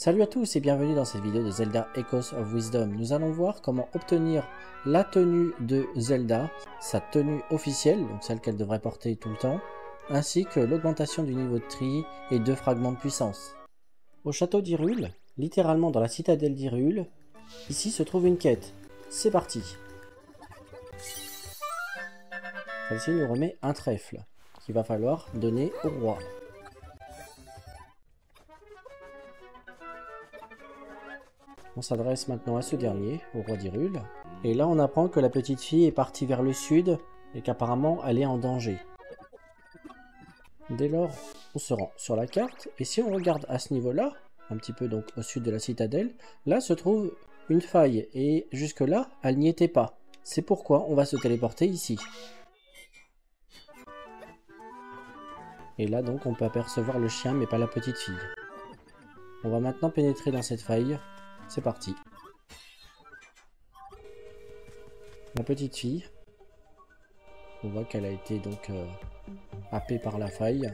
Salut à tous et bienvenue dans cette vidéo de Zelda Echoes of Wisdom. Nous allons voir comment obtenir la tenue de Zelda, sa tenue officielle, donc celle qu'elle devrait porter tout le temps, ainsi que l'augmentation du niveau de tri et deux fragments de puissance. Au château d'Hyrule, littéralement dans la citadelle d'Hyrule, ici se trouve une quête. C'est parti Celle-ci nous remet un trèfle, qu'il va falloir donner au roi. On s'adresse maintenant à ce dernier, au roi d'Hyrule. Et là, on apprend que la petite fille est partie vers le sud et qu'apparemment elle est en danger. Dès lors, on se rend sur la carte et si on regarde à ce niveau-là, un petit peu donc au sud de la citadelle, là se trouve une faille et jusque là, elle n'y était pas. C'est pourquoi on va se téléporter ici. Et là donc on peut apercevoir le chien mais pas la petite fille. On va maintenant pénétrer dans cette faille c'est parti. La petite fille. On voit qu'elle a été donc euh, happée par la faille.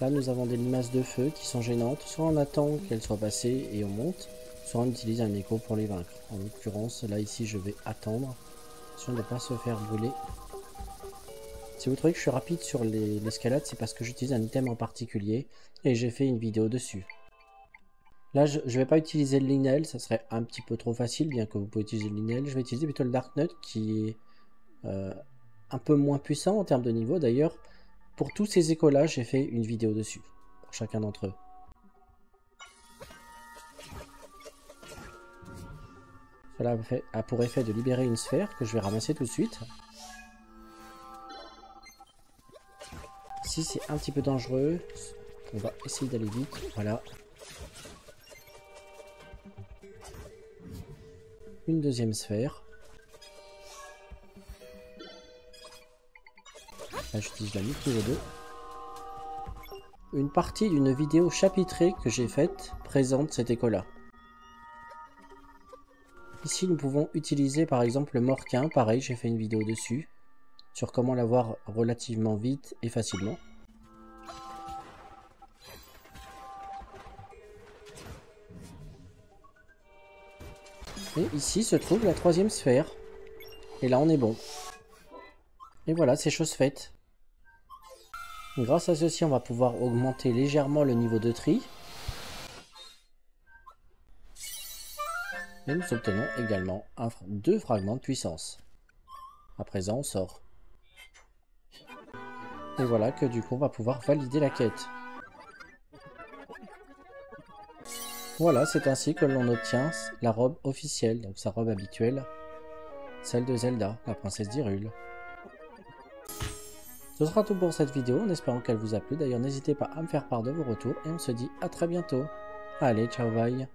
Là, nous avons des limaces de feu qui sont gênantes. Soit on attend qu'elles soient passées et on monte, soit on utilise un écho pour les vaincre. En l'occurrence, là, ici, je vais attendre. Si on ne pas se faire brûler. Si vous trouvez que je suis rapide sur l'escalade, c'est parce que j'utilise un item en particulier et j'ai fait une vidéo dessus. Là, je ne vais pas utiliser le Linel, ça serait un petit peu trop facile, bien que vous pouvez utiliser le Linel. Je vais utiliser plutôt le Dark Nut, qui est euh, un peu moins puissant en termes de niveau. D'ailleurs, pour tous ces échos-là, j'ai fait une vidéo dessus, pour chacun d'entre eux. Cela a pour effet de libérer une sphère que je vais ramasser tout de suite. Si c'est un petit peu dangereux, on va essayer d'aller vite. Voilà, une deuxième sphère. Là, j'utilise la niveau 2. Une partie d'une vidéo chapitrée que j'ai faite présente cet écho-là. Ici, nous pouvons utiliser par exemple le Morquin. Pareil, j'ai fait une vidéo dessus. Sur comment l'avoir relativement vite et facilement. Et ici se trouve la troisième sphère. Et là, on est bon. Et voilà, c'est chose faite. Grâce à ceci, on va pouvoir augmenter légèrement le niveau de tri. Et nous obtenons également deux fragments de puissance. À présent, on sort. Et voilà que du coup, on va pouvoir valider la quête. Voilà, c'est ainsi que l'on obtient la robe officielle, donc sa robe habituelle, celle de Zelda, la princesse d'Hyrule. Ce sera tout pour cette vidéo, en espérant qu'elle vous a plu. D'ailleurs, n'hésitez pas à me faire part de vos retours et on se dit à très bientôt. Allez, ciao, bye